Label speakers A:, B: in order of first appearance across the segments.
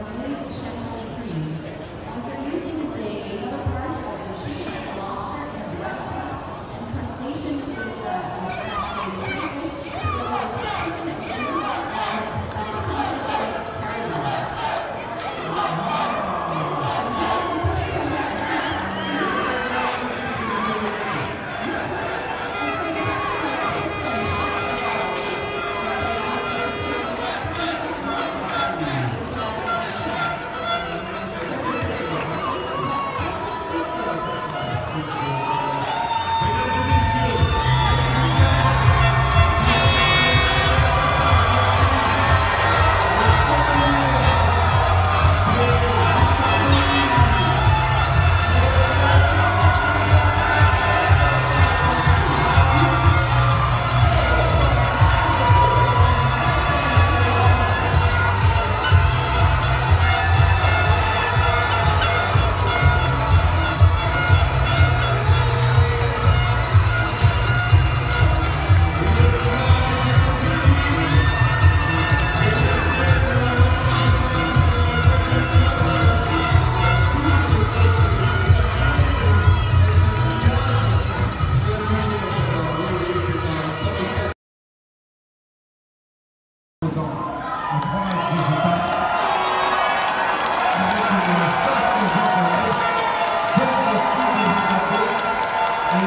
A: Louise Chantilly Creed.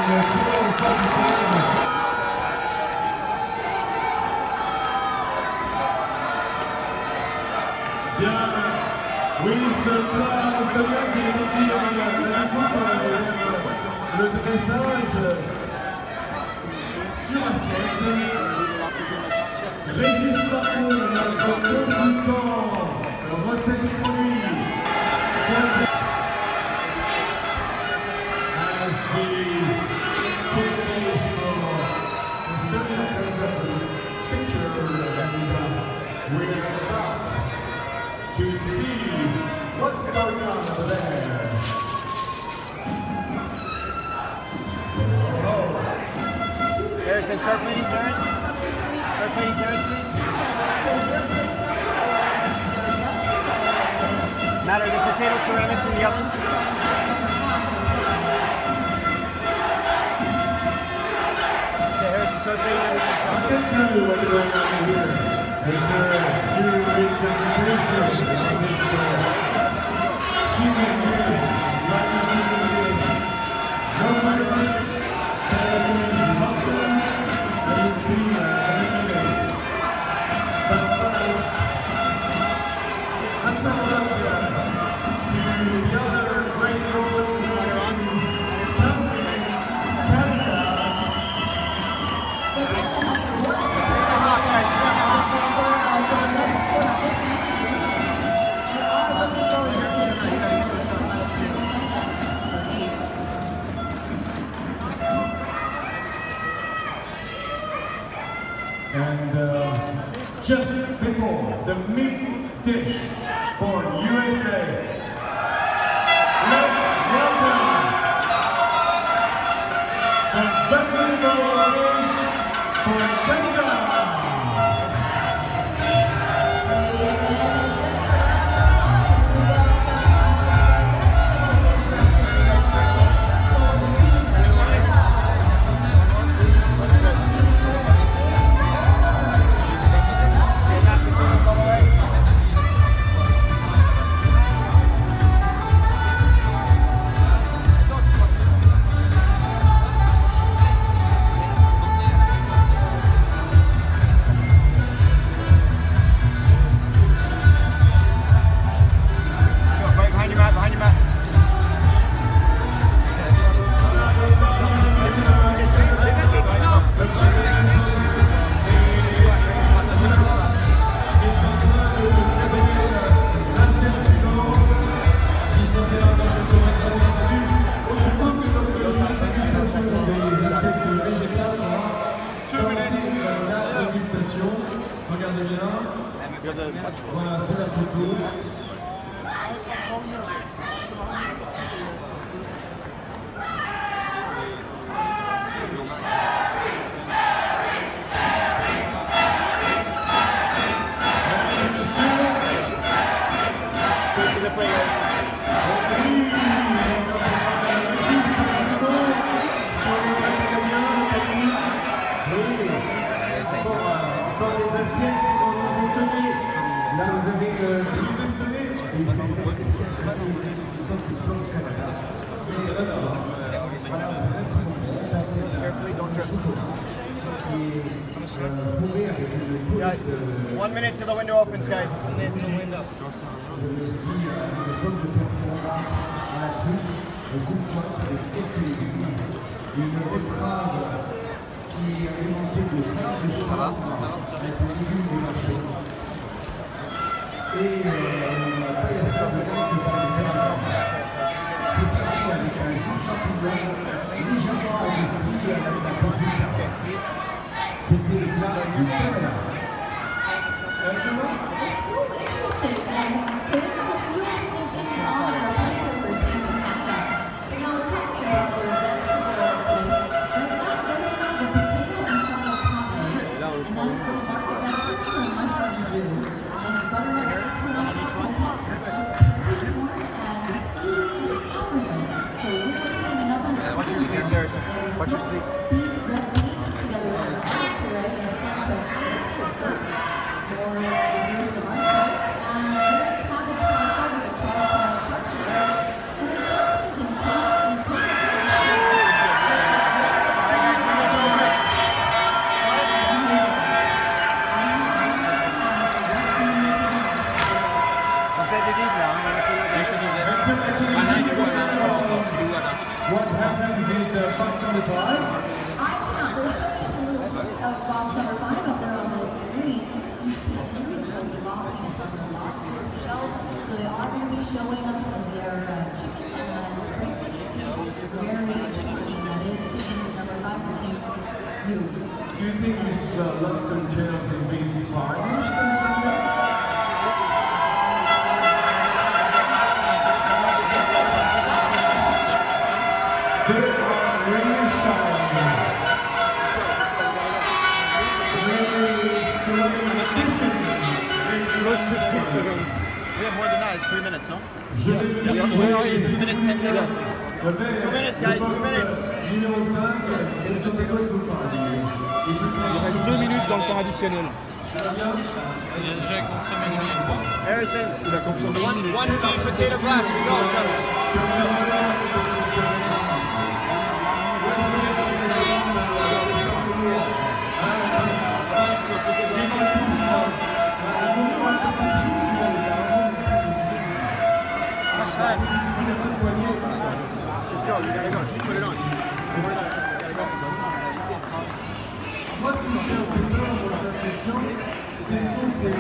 A: Oui, ce plat espagnol qui est parti dans la coupe, le dressage sur assiette. Régis Parcours, notre consultant, recette from the
B: oven. So
A: they tell you what's going on a new reinterpretation this
B: You're the
A: Voilà,
B: one minute till the window opens, guys.
A: la coupe-pointe avec quelques légumes, une qui est de de légumes de la chaîne et paillasson de graines de de terre. C'est servi avec un champignon légèrement avec la. Le plat du Canada.
C: It's so interesting. And so interesting things. So now we're talking about now, they have the potato and. And that is for mushrooms, vegetables and. And corn and. So another
B: Watch your sleeves, Harrison. Watch your sleeves.
C: In
A: the box number five?
C: I cannot just show us a little of box number five up there on the screen. You see the beautiful glossiness on the lobster shells. So they are going to be showing us their uh, chicken and crayfish dish variation. That is issue number five for Team U.
A: Do you think these uh, lobster tails have been varnished dire-
B: Two minutes, ten seconds. Two minutes, guys, two minutes.
A: Numéro 5, et je te laisse vous parler. Il
D: reste deux minutes dans le temps additionnel.
E: Il a déjà consommé une minute trente.
B: Harrison,
D: Il a consommé une
B: one,
D: minute.
B: one beef potato glass. We go,
A: Moi, ce qui me fait un peu peur dans cette question, ce sont ces,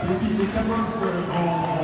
A: ces les cabosses en,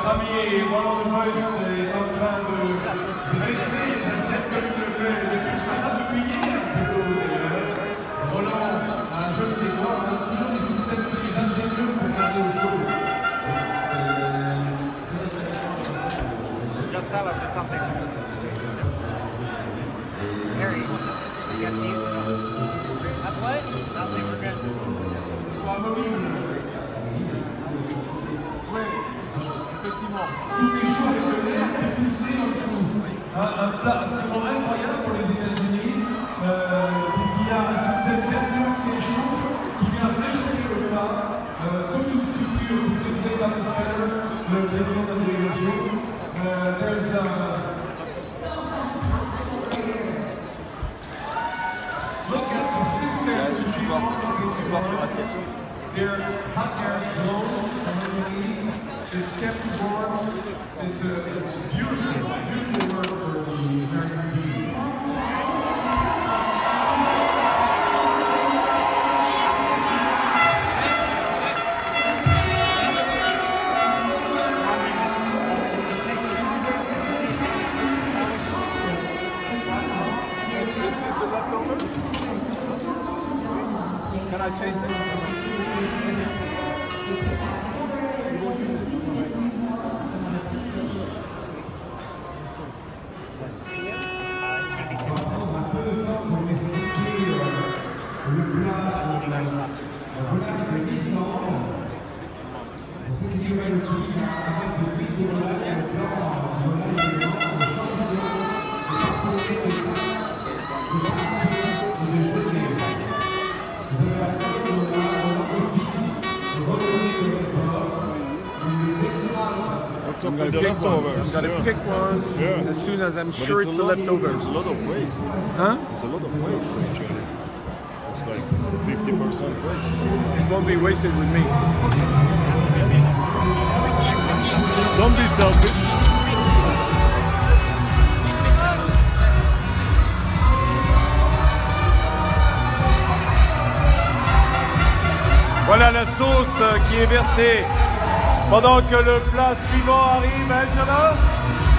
A: notre ami Roland de Boist est en train de dresser sa cercle de paix depuis ce matin, depuis hier plutôt d'ailleurs. Roland un jeu de décor, on a toujours des systèmes plus ingénieux pour garder les choses.
B: Just us there's something. Harry, you got the music on. That's what? Nothing, we're good.
A: ils sont amovibles. Un, plat absolument incroyable pour les États-Unis, euh, puisqu'il y a un système permanent chaud qui vient réchauffer le plat. Euh, toute une structure, c'est ce que disait Keller, le président de la délégation. Euh, there's a, Look at the system.
D: Support sur assiette.
A: Their hot air blows underneath. It's kept warm. It's a it's beautiful, beautiful work for the American I'm gonna
B: the
A: pick one.
B: leftovers?
A: I'm gonna
B: Yeah.
A: pick one
B: Yeah.
A: as soon as I'm
B: But
A: sure it's,
B: a
A: a
B: lot-
A: leftover.
B: It's a lot of waste.
A: Huh?
B: It's a lot of waste actually. It's like 50% waste.
A: It won't be wasted with me.
B: Don't be selfish.
A: Voilà la sauce euh, qui est versée pendant que le plat suivant arrive, hein,